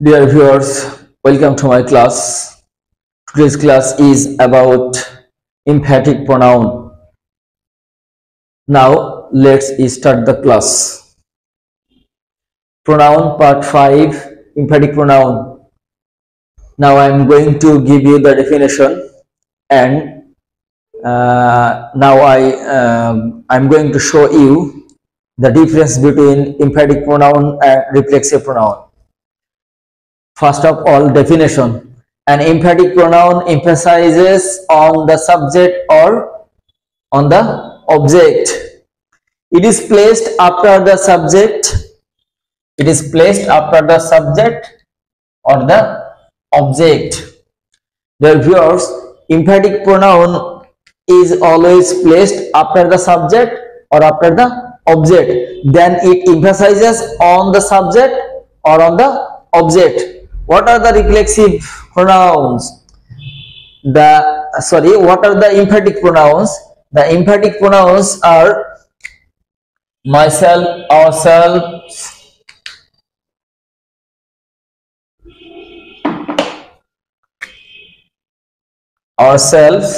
Dear viewers, welcome to my class. Today's class is about emphatic pronoun. Now let's start the class. Pronoun part 5 emphatic pronoun. Now I am going to give you the definition and uh, now I um, I'm going to show you the difference between emphatic pronoun and reflexive pronoun First of all, definition. An emphatic pronoun emphasizes on the subject or on the object. It is placed after the subject. It is placed after the subject or the object. Dear viewers, emphatic pronoun is always placed after the subject or after the object. Then it emphasizes on the subject or on the object what are the reflexive pronouns? The sorry what are the emphatic pronouns? The emphatic pronouns are myself ourselves ourselves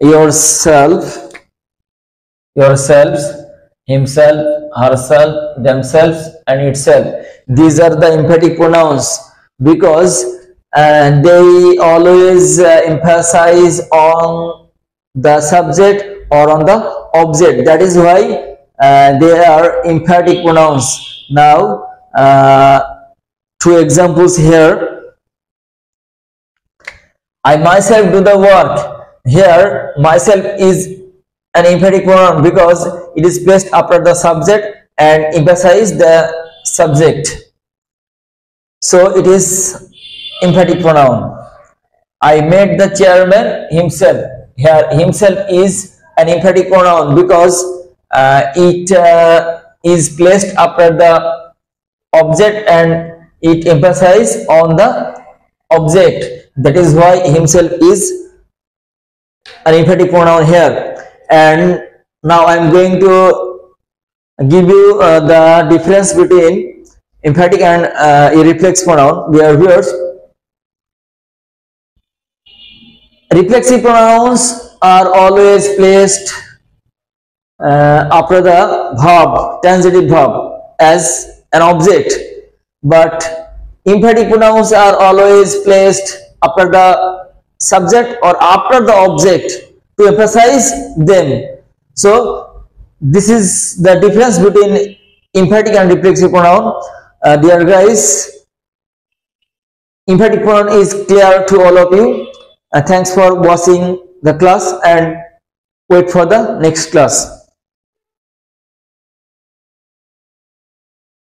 yourself yourselves himself herself themselves and itself. These are the emphatic pronouns because uh, they always uh, emphasize on the subject or on the object. That is why uh, they are emphatic pronouns. Now uh, two examples here. I myself do the work. Here myself is an emphatic pronoun because it is placed after the subject and emphasize the subject. So it is emphatic pronoun. I made the chairman himself. Here himself is an emphatic pronoun because uh, it uh, is placed after the object and it emphasizes on the object. That is why himself is an emphatic pronoun here and now i am going to give you uh, the difference between emphatic and uh, reflex pronoun. Are viewers. Reflexive pronouns are always placed uh, after the verb transitive verb as an object. But emphatic pronouns are always placed after the subject or after the object to emphasize them. So this is the difference between emphatic and reflexive pronoun. Uh, dear guys emphatic pronoun is clear to all of you. Uh, thanks for watching the class and wait for the next class